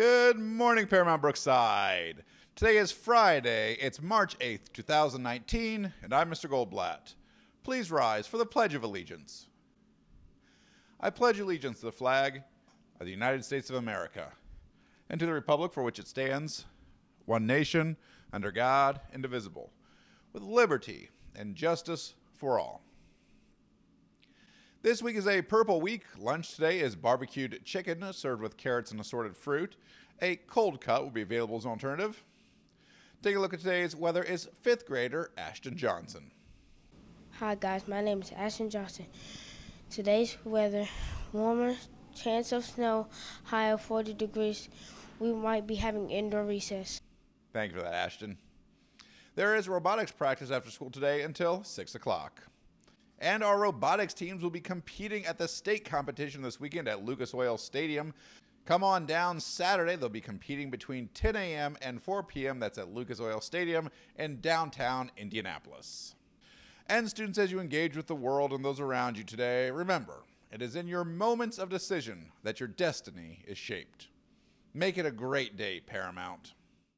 Good morning, Paramount Brookside. Today is Friday. It's March 8th, 2019, and I'm Mr. Goldblatt. Please rise for the Pledge of Allegiance. I pledge allegiance to the flag of the United States of America and to the republic for which it stands, one nation, under God, indivisible, with liberty and justice for all. This week is a purple week. Lunch today is barbecued chicken served with carrots and assorted fruit. A cold cut will be available as an alternative. Take a look at today's weather is fifth grader Ashton Johnson. Hi guys, my name is Ashton Johnson. Today's weather, warmer, chance of snow, high of 40 degrees. We might be having indoor recess. Thank you for that, Ashton. There is robotics practice after school today until 6 o'clock. And our robotics teams will be competing at the state competition this weekend at Lucas Oil Stadium. Come on down Saturday. They'll be competing between 10 a.m. and 4 p.m. That's at Lucas Oil Stadium in downtown Indianapolis. And students, as you engage with the world and those around you today, remember, it is in your moments of decision that your destiny is shaped. Make it a great day, Paramount.